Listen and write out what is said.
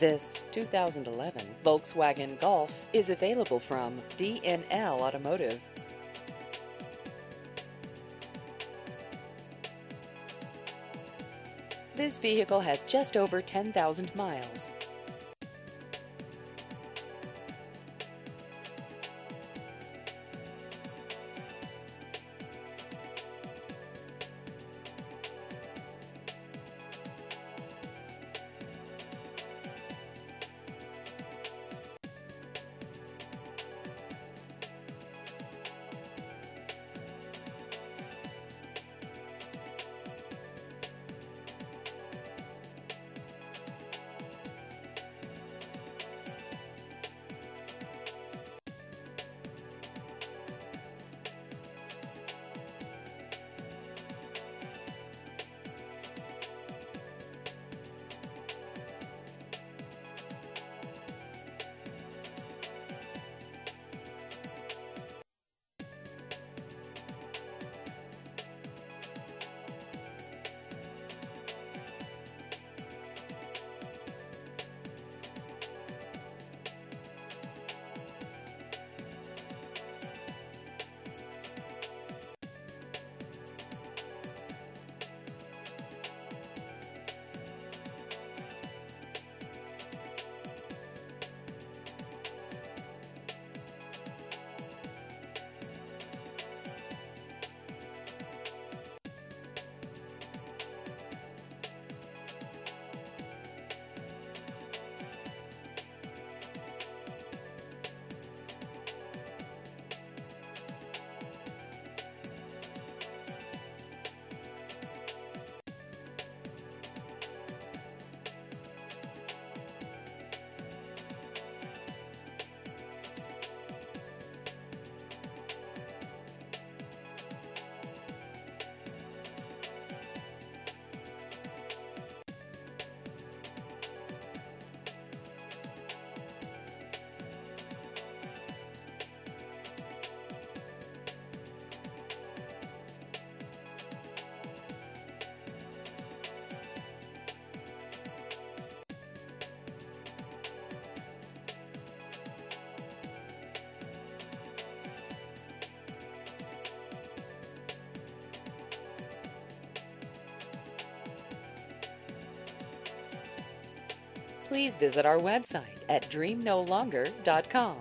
This 2011 Volkswagen Golf is available from DNL Automotive. This vehicle has just over 10,000 miles. Please visit our website at dreamnolonger.com.